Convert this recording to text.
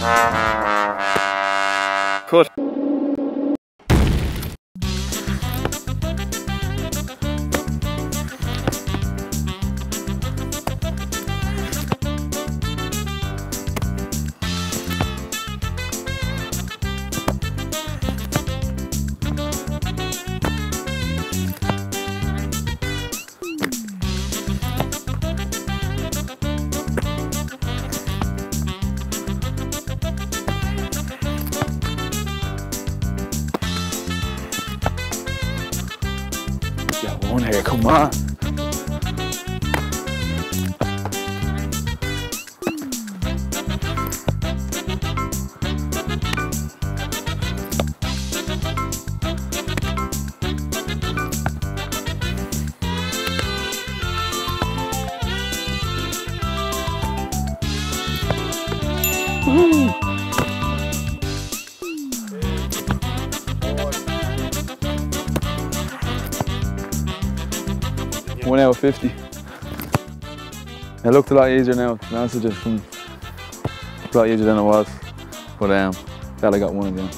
Música Got one here, come on. One hour 50. It looked a lot easier now, to be honest with a lot easier than it was. But um, glad I got one again.